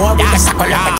Moda sacola.